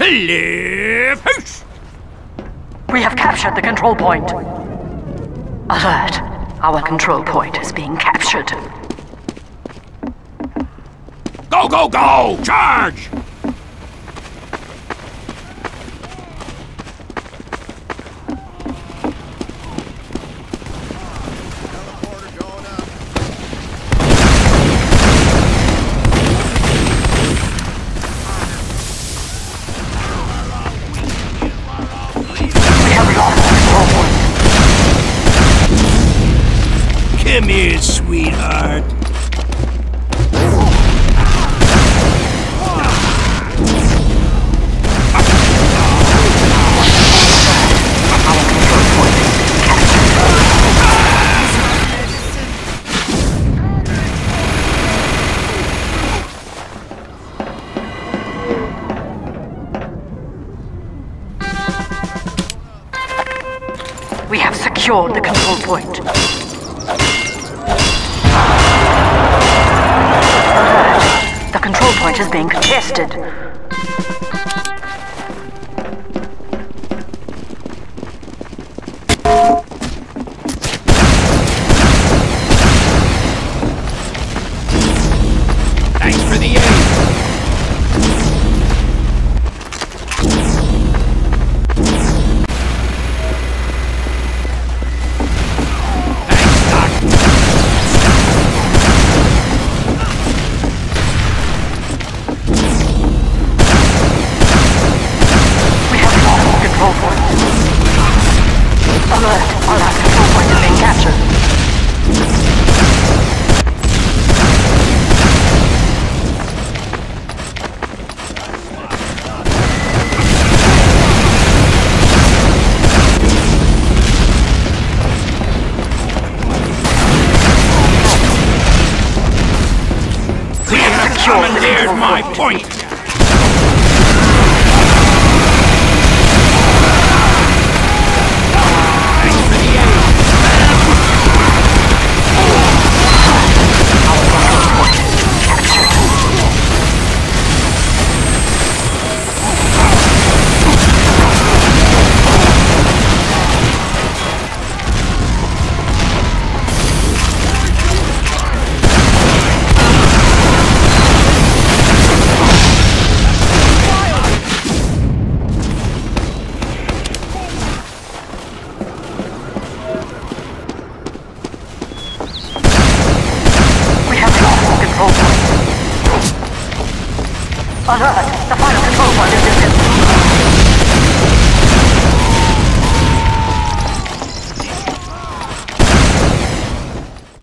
Live house! We have captured the control point. Alert. Our control point is being captured. Go, go, go! Charge! Come here, sweetheart. We have secured the control point. Is being contested. Commandeered my point. 大哥，这花怎么这么快就？